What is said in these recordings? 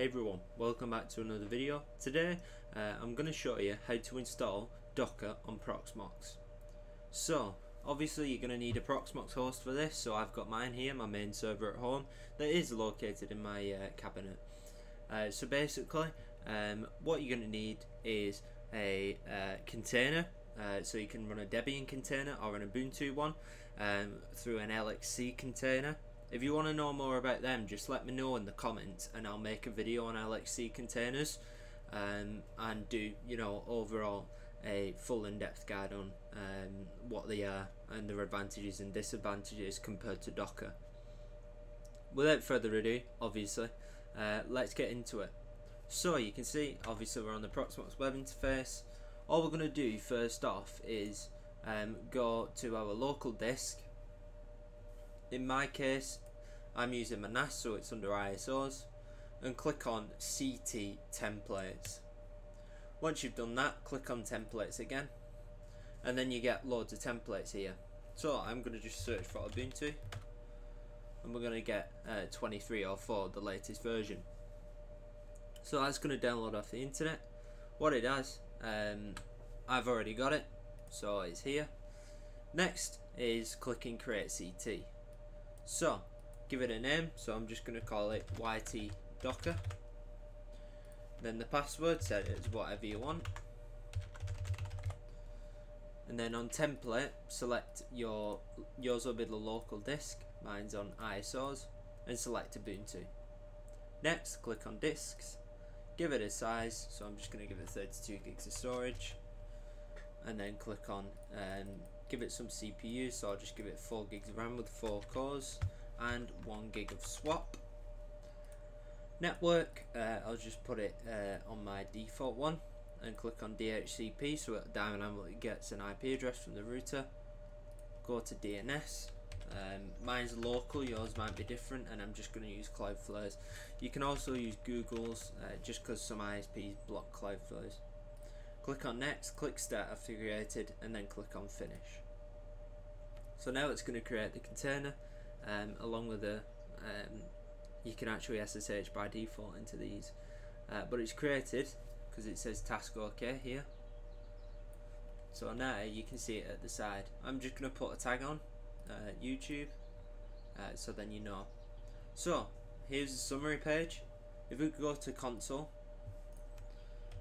Hey everyone, welcome back to another video. Today uh, I'm going to show you how to install Docker on Proxmox. So obviously you're going to need a Proxmox host for this so I've got mine here, my main server at home that is located in my uh, cabinet. Uh, so basically um, what you're going to need is a uh, container uh, so you can run a Debian container or an Ubuntu one um, through an LXC container if you want to know more about them, just let me know in the comments and I'll make a video on LXC containers um, and do, you know, overall a full in-depth guide on um, what they are and their advantages and disadvantages compared to Docker. Without further ado, obviously, uh, let's get into it. So you can see, obviously we're on the Proxmox web interface. All we're going to do first off is um, go to our local disk in my case I'm using my NAS so it's under ISOs and click on CT templates. Once you've done that click on templates again and then you get loads of templates here. So I'm going to just search for Ubuntu and we're going to get uh, 2304 the latest version. So that's going to download off the internet. What it does um, I've already got it so it's here. Next is clicking create CT so, give it a name. So I'm just going to call it YT Docker. Then the password, set it as whatever you want. And then on template, select your, yours will be the local disk, mine's on ISOs, and select Ubuntu. Next, click on disks, give it a size, so I'm just going to give it 32 gigs of storage, and then click on um, give it some CPU so I'll just give it 4 gigs of RAM with 4 cores and 1 gig of swap network uh, I'll just put it uh, on my default one and click on DHCP so it dynamically gets an IP address from the router go to DNS um, mine's local, yours might be different, and I'm just going to use Cloudflare's. You can also use Google's, uh, just because some ISPs block Cloudflare's. Click on next, click start after created and then click on finish. So now it's going to create the container um, along with the, um, you can actually SSH by default into these. Uh, but it's created because it says task OK here. So now you can see it at the side. I'm just going to put a tag on uh, YouTube uh, so then you know. So here's the summary page. If we go to console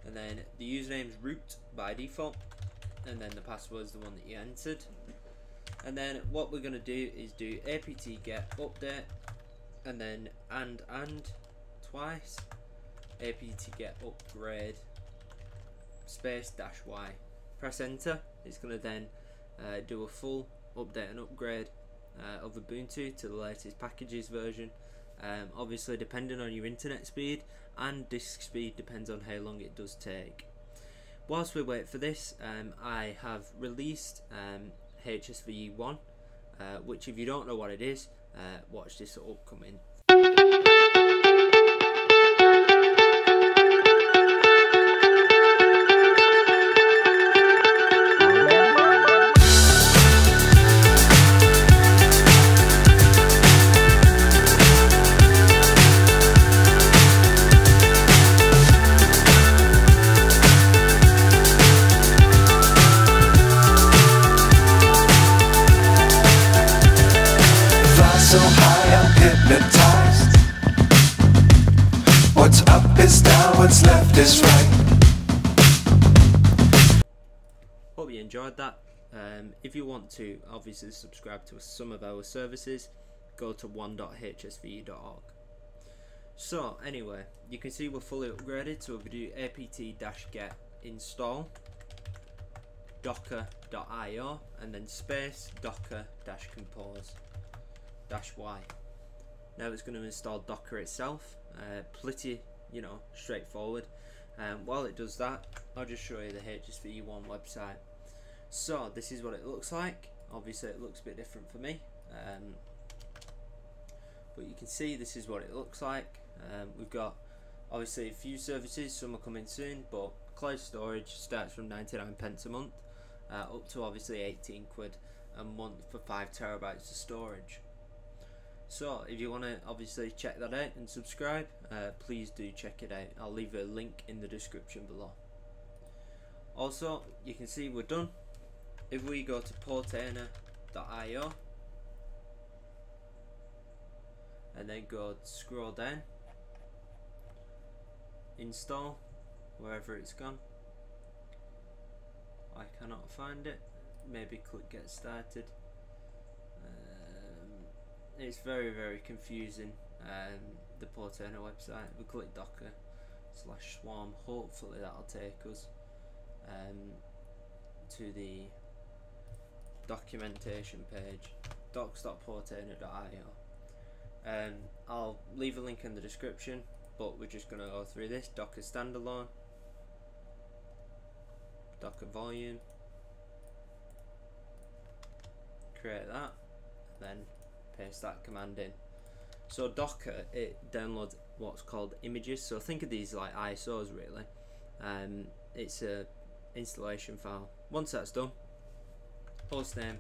and then the username is root by default and then the password is the one that you entered and then what we're going to do is do apt get update and then and and twice. Apt get upgrade space dash y. Press enter. It's going to then uh, do a full update and upgrade uh, of Ubuntu to the latest packages version. Um, obviously depending on your internet speed and disk speed depends on how long it does take. Whilst we wait for this um, I have released um, HSVE 1 uh, which if you don't know what it is uh, watch this upcoming hypnotized What's up is down, what's left is right Hope you enjoyed that. Um, if you want to obviously subscribe to some of our services, go to one.hsve.org. So anyway, you can see we're fully upgraded, so if we do apt-get install docker.io and then space docker-compose dash y. Now it's going to install Docker itself, uh, pretty, you know, straightforward. Um, while it does that, I'll just show you the HSVE1 website. So this is what it looks like. Obviously it looks a bit different for me. Um, but you can see this is what it looks like. Um, we've got obviously a few services, some are coming soon, but cloud storage starts from 99 pence a month, uh, up to obviously 18 quid a month for 5 terabytes of storage. So if you want to obviously check that out and subscribe, uh, please do check it out. I'll leave a link in the description below. Also, you can see we're done. If we go to portainer.io and then go scroll down, install wherever it's gone. I cannot find it. Maybe click get started. It's very very confusing. Um, the Portainer website. We click Docker slash Swarm. Hopefully that'll take us um, to the documentation page docs.portainer.io. Um, I'll leave a link in the description, but we're just going to go through this Docker standalone, Docker volume, create that, then paste that command in. So Docker, it downloads what's called images. So think of these like ISOs really. Um, it's a installation file. Once that's done, hostname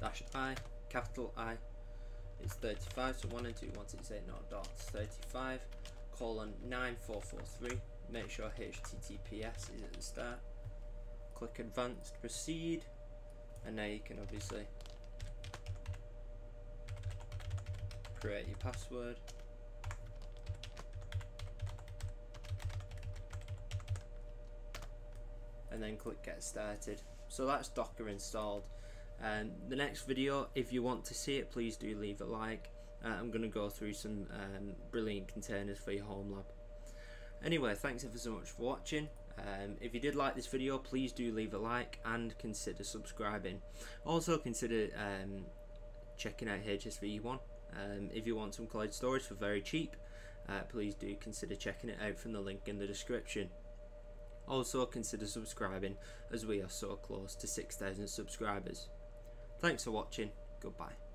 dash i capital I. It's 35, so 1 and 2 once it's 8 not dots 35 colon 9443. Make sure HTTPS is at the start. Click advanced proceed, and now you can obviously create your password. And then click get started. So that's Docker installed. And the next video, if you want to see it, please do leave a like. Uh, I'm going to go through some um, brilliant containers for your home lab. Anyway, thanks ever so much for watching. Um, if you did like this video, please do leave a like and consider subscribing. Also consider um, checking out HSVE1. Um, if you want some cloud storage for very cheap, uh, please do consider checking it out from the link in the description. Also consider subscribing as we are so close to 6,000 subscribers. Thanks for watching, goodbye.